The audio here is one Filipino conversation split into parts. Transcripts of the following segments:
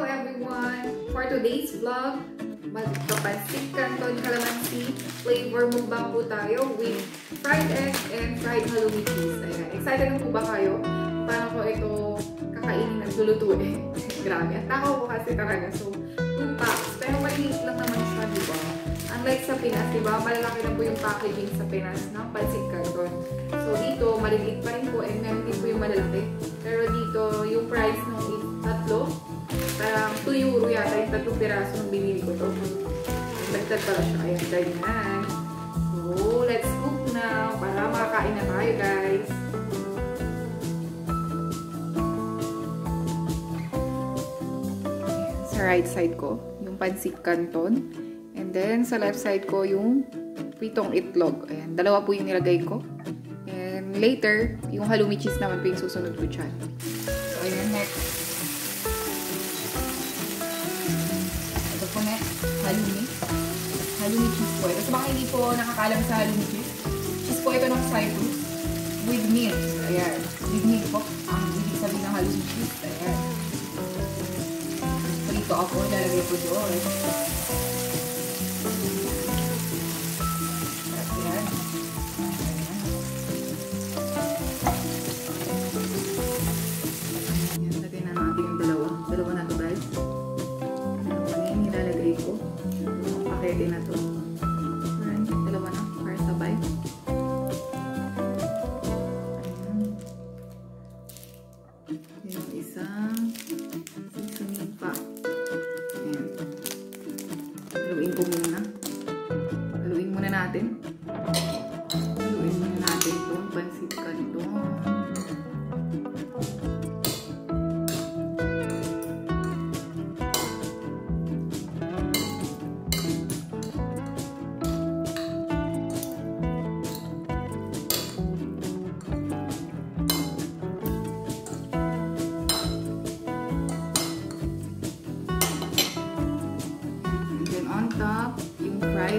everyone! For today's vlog, magpapansit canton calamansi flavor mukbang po tayo with fried egg and fried halloumi cheese. Ayan. Excited na po ba kayo? Paano ko ito kakainin at lulutuin? Grabe. At takaw ko kasi talaga. So, 2 packs. Pero maliit lang naman siya, di ba? Unlike sa Pinas, di ba? Malalaki na po yung packaging sa Pinas ng pansit canton. So, dito, maliliit pa rin po and meron din po yung malalaki. Pero dito, yung price ng tatlo, parang 2 euro yata yung tatlong piraso nung binili ko to. Dagdag pala siya. Ayan, ganyan. So, let's cook now para makakain na tayo, guys. Sa right side ko, yung pansit canton. And then, sa left side ko, yung pitong itlog. Ayan, dalawa po yung nilagay ko. And later, yung halloumi cheese naman po yung susunod ko dyan. So, ayan, next. Halloumi. Halloumi cheese po ito. Baka hindi po nakakalam sa halloumi cheese. Cheese po ito ng Cyprus with milk. Ayan, with milk po. Ang ibig sabihin ng halloumi cheese. Ayan. Prito ako, lalagay ko doon.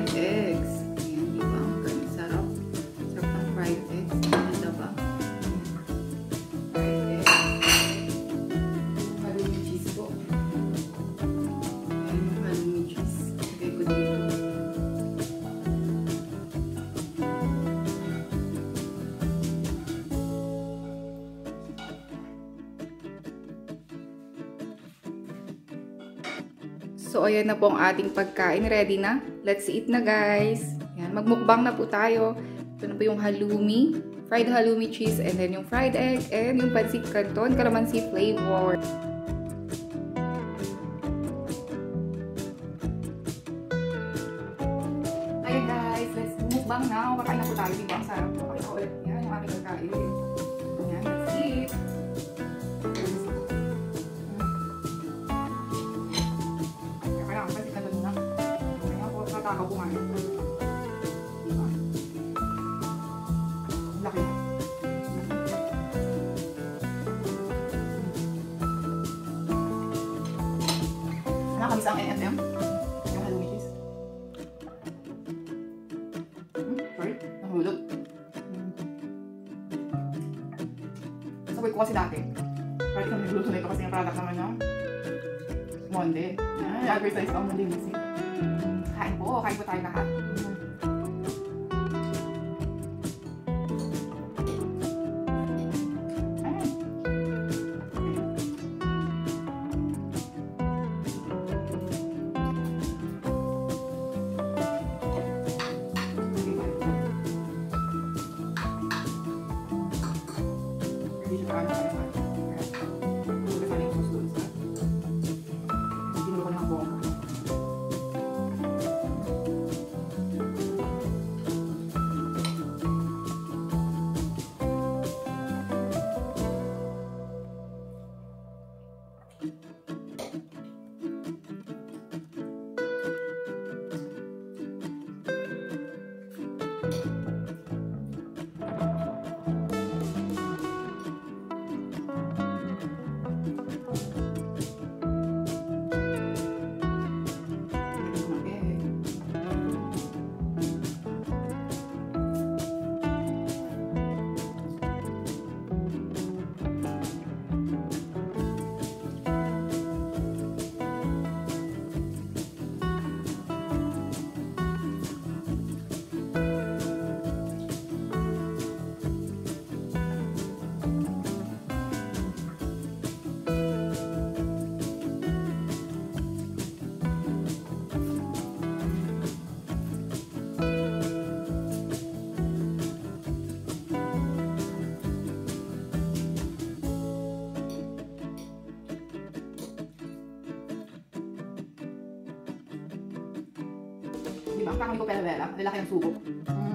Yung So, ayan na po ang ating pagkain. Ready na? Let's eat na, guys. Ayan, magmukbang na po tayo. Ito na po yung halloumi, fried halloumi cheese, and then yung fried egg, and yung pancit canton, calamansi flavor. Ayan, guys. Let's mukbang na. Kakain na po tayo. Diba? Ang sarap. Pakita ko ulit. Yan, ako kumain. Diba? Laki. Nakakamis ang NFM. Yung halloumi cheese. Hmm, sorry. Nahulog. Hmm. Sabay ko kasi dati. Kahit kami nagluto na ito kasi yung product naman ng Monde. Yan, advertise ang Monde Music. 哦还有个大一个哈嗯嗯嗯嗯嗯嗯嗯嗯。Diba? Ang kakami ko pera-pera. Lalaki ang sugo. Mm.